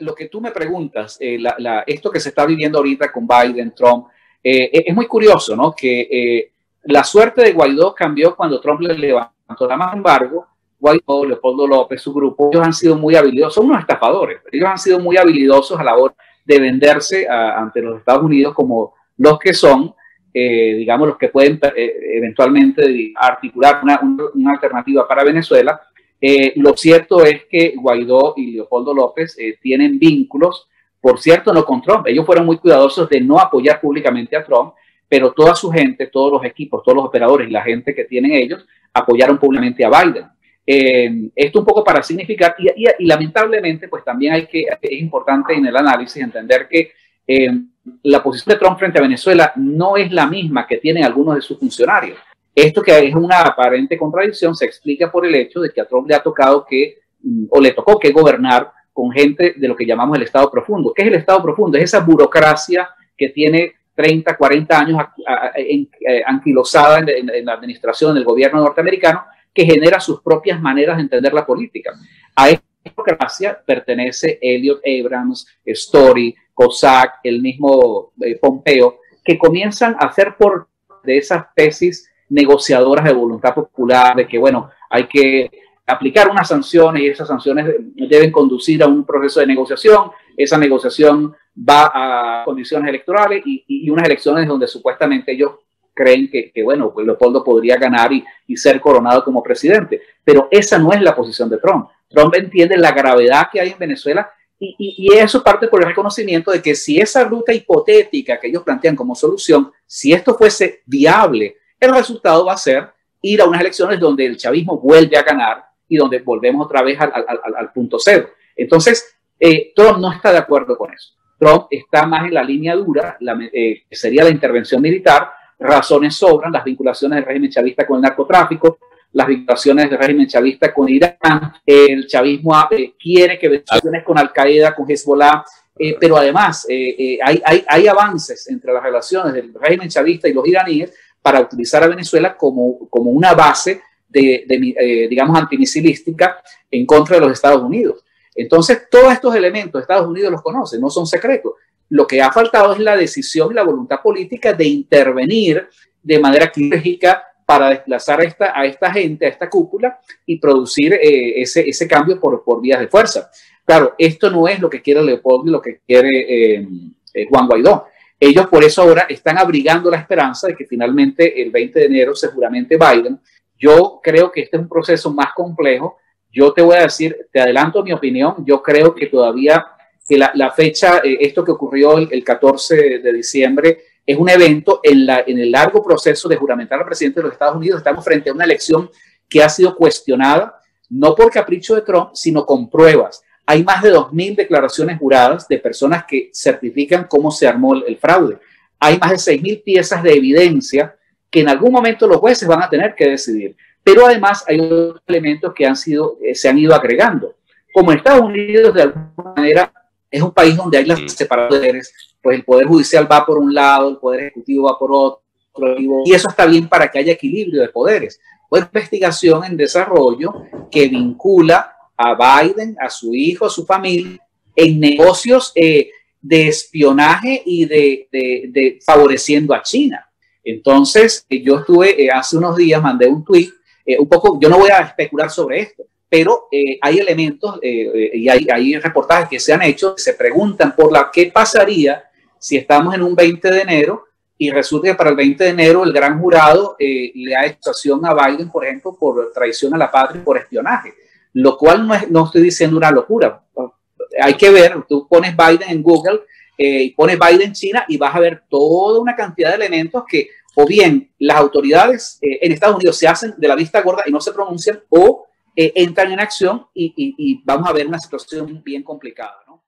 lo que tú me preguntas, eh, esto que se está viviendo ahorita con Biden, Trump, eh, es muy curioso, ¿no? Que la suerte de Guaidó cambió cuando Trump le levantó la embargo, Guaidó, Leopoldo López, su grupo, ellos han sido muy habilidosos, son unos estafadores, ellos han sido muy habilidosos a la hora de venderse ante los Estados Unidos como los que son, eh, digamos, los que pueden eh, eventualmente articular una, una, alternativa para Venezuela. Eh, lo cierto es que Guaidó y Leopoldo López tienen vínculos, por cierto, no con Trump. Ellos fueron muy cuidadosos de no apoyar públicamente a Trump, pero toda su gente, todos los equipos, todos los operadores y la gente que tienen ellos apoyaron públicamente a Biden. Eh, esto un poco para significar, y, lamentablemente, pues también hay que, es importante en el análisis entender que eh, la posición de Trump frente a Venezuela no es la misma que tienen algunos de sus funcionarios. Esto que es una aparente contradicción se explica por el hecho de que a Trump le ha tocado que, mm, o le tocó que gobernar con gente de lo que llamamos el Estado profundo. ¿Qué es el Estado profundo? Es esa burocracia que tiene 30, 40 años eh, anquilosada en, la administración del gobierno norteamericano que genera sus propias maneras de entender la política. A esta democracia pertenece Elliot Abrams, Story, Cossack, el mismo eh, Pompeo, que comienzan a hacer por de esas tesis negociadoras de voluntad popular, de que, bueno, hay que aplicar unas sanciones y esas sanciones deben conducir a un proceso de negociación. Esa negociación va a condiciones electorales y, y unas elecciones donde supuestamente ellos creen que, bueno, pues Leopoldo podría ganar y, y, ser coronado como presidente. Pero esa no es la posición de Trump. Trump entiende la gravedad que hay en Venezuela y, y, eso parte por el reconocimiento de que si esa ruta hipotética que ellos plantean como solución, si esto fuese viable, el resultado va a ser ir a unas elecciones donde el chavismo vuelve a ganar y donde volvemos otra vez al, punto cero. Entonces, eh, Trump no está de acuerdo con eso. Trump está más en la línea dura, eh, que sería la intervención militar, razones sobran, las vinculaciones del régimen chavista con el narcotráfico, las vinculaciones del régimen chavista con Irán, el chavismo eh, quiere que relaciones con Al Qaeda, con Hezbollah, pero además hay, avances entre las relaciones del régimen chavista y los iraníes para utilizar a Venezuela como, como una base de, de digamos, antimisilística en contra de los Estados Unidos. Entonces, todos estos elementos Estados Unidos los conoce, no son secretos. Lo que ha faltado es la decisión y la voluntad política de intervenir de manera quirúrgica para desplazar a esta, a esta gente, a esta cúpula y producir eh, ese, ese cambio por, por vías de fuerza. Claro, esto no es lo que quiere Leopoldo y lo que quiere eh, eh, Juan Guaidó. Ellos por eso ahora están abrigando la esperanza de que finalmente el 20 de enero seguramente Biden. Yo creo que este es un proceso más complejo. Yo te voy a decir, te adelanto mi opinión, yo creo que todavía que la, fecha, eh, esto que ocurrió el, 14 de diciembre, es un evento en, la, en el largo proceso de juramentar al presidente de los Estados Unidos. Estamos frente a una elección que ha sido cuestionada, no por capricho de Trump, sino con pruebas. Hay más de 2.000 declaraciones juradas de personas que certifican cómo se armó el, fraude. Hay más de 6.000 piezas de evidencia que en algún momento los jueces van a tener que decidir. Pero además hay otros elementos que han sido, eh, se han ido agregando. Como Estados Unidos, de alguna manera, es un país donde hay las separaciones, pues el Poder Judicial va por un lado, el Poder Ejecutivo va por otro, y eso está bien para que haya equilibrio de poderes. Una investigación en desarrollo que vincula a Biden, a su hijo, a su familia, en negocios eh, de espionaje y de, favoreciendo a China. Entonces, eh, yo estuve eh, hace unos días, mandé un tweet, un poco, yo no voy a especular sobre esto, pero eh, hay elementos eh, eh, y hay, hay, reportajes que se han hecho, se preguntan por la qué pasaría si estamos en un 20 de enero y resulta que para el 20 de enero el gran jurado le ha hecho acción a Biden, por ejemplo, por traición a la patria y por espionaje, lo cual no, es, no estoy diciendo una locura. Hay que ver, tú pones Biden en Google y pones Biden China y vas a ver toda una cantidad de elementos que o bien las autoridades en Estados Unidos se hacen de la vista gorda y no se pronuncian o eh, entran en acción y, y, y, vamos a ver una situación bien complicada. ¿no?